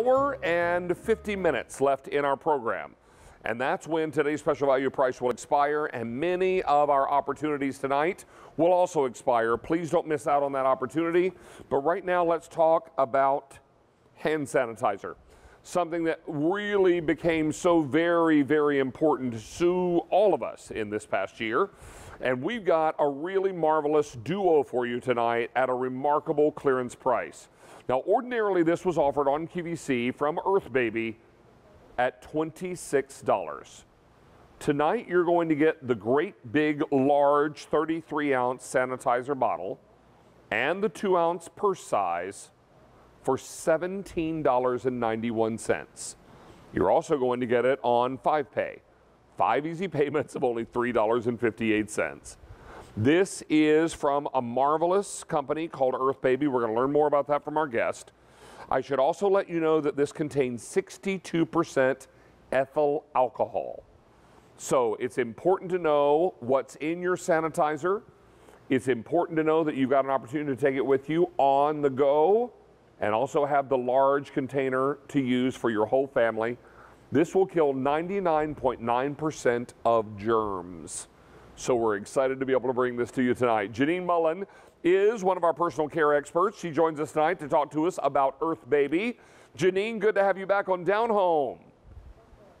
hour and 50 minutes left in our program. And that's when today's special value price will expire, and many of our opportunities tonight will also expire. Please don't miss out on that opportunity. But right now, let's talk about hand sanitizer. Something that really became so very, very important to all of us in this past year. And we've got a really marvelous duo for you tonight at a remarkable clearance price. Now, ordinarily, this was offered on QVC from Earth Baby at $26. Tonight, you're going to get the great big, large 33 ounce sanitizer bottle and the 2 ounce purse size for $17.91. You're also going to get it on 5Pay. Five easy payments of only $3.58. This is from a marvelous company called Earth Baby. We're going to learn more about that from our guest. I should also let you know that this contains 62% ethyl alcohol. So it's important to know what's in your sanitizer. It's important to know that you've got an opportunity to take it with you on the go and also have the large container to use for your whole family. This will kill 99.9% of germs. So we're excited to be able to bring this to you tonight. Janine Mullen is one of our personal care experts. She joins us tonight to talk to us about Earth Baby. Janine, good to have you back on Down Home.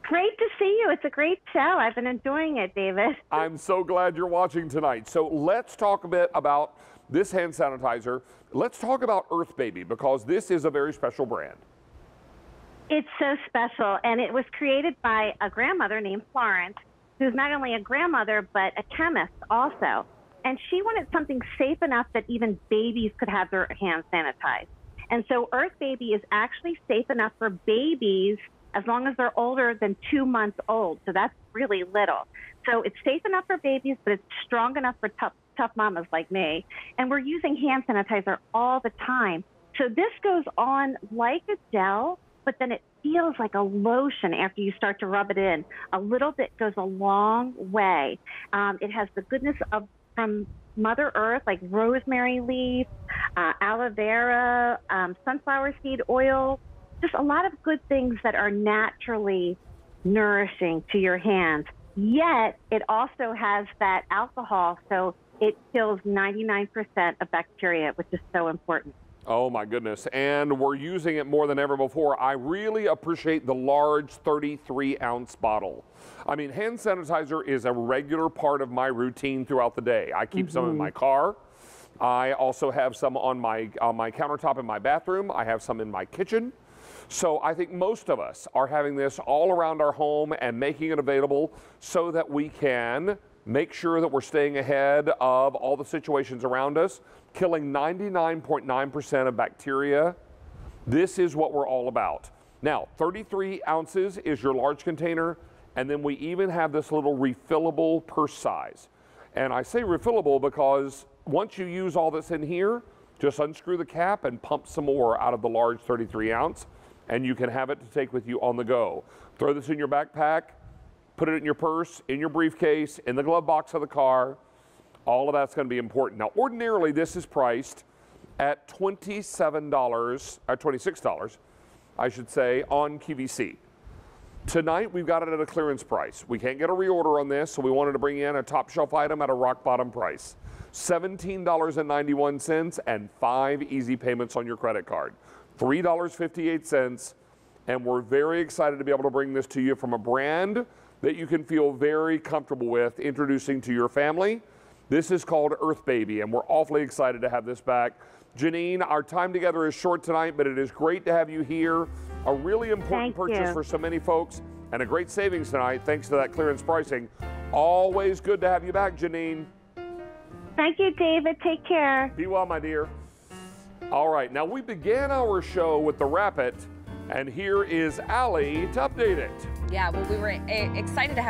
Great to see you. It's a great show. I've been enjoying it, David. I'm so glad you're watching tonight. So let's talk a bit about this hand sanitizer. Let's talk about Earth Baby because this is a very special brand. It's so special, and it was created by a grandmother named Florence, who's not only a grandmother but a chemist also. And she wanted something safe enough that even babies could have their hands sanitized. And so Earth Baby is actually safe enough for babies as long as they're older than two months old. So that's really little. So it's safe enough for babies, but it's strong enough for tough, tough mamas like me. And we're using hand sanitizer all the time. So this goes on like a gel, but then it feels like a lotion after you start to rub it in. A little bit goes a long way. Um, it has the goodness of from Mother Earth, like rosemary leaf, uh, aloe vera, um, sunflower seed oil, just a lot of good things that are naturally nourishing to your hands. Yet it also has that alcohol, so it kills 99% of bacteria, which is so important. Oh my goodness. And we're using it more than ever before. I really appreciate the large 33 ounce bottle. I mean, hand sanitizer is a regular part of my routine throughout the day. I keep mm -hmm. some in my mm-hmm. car. I also have some on my, on my countertop in my bathroom. I have some in my kitchen. So I think most of us are having this all around our home and making it available so that we can make sure that we're staying ahead of all the situations around us, killing 99.9% of bacteria. This is what we're all about. Now, 33 ounces is your large container, and then we even have this little refillable purse size. And I say refillable because once you use all this in here, just unscrew the cap and pump some more out of the large 33 ounce and you can have it to take with you on the go. Throw this in your backpack, put it in your purse, in your briefcase, in the glove box of the car. All of that's going to be important. Now, ordinarily, this is priced at $27, or uh, $26, I should say, on QVC. Tonight, we've got it at a clearance price. We can't get a reorder on this, so we wanted to bring in a top shelf item at a rock bottom price. $17.91 and five easy payments on your credit card. $3.58. And we're very excited to be able to bring this to you from a brand that you can feel very comfortable with introducing to your family. This is called Earth Baby, and we're awfully excited to have this back. Janine, our time together is short tonight, but it is great to have you here. A really important Thank purchase you. for so many folks, and a great savings tonight thanks to that clearance pricing. Always good to have you back, Janine. Thank you, David. Take care. Be well, my dear. All right, now we began our show with the Rapid, and here is Allie to update it. Yeah, well, we were eh, excited to have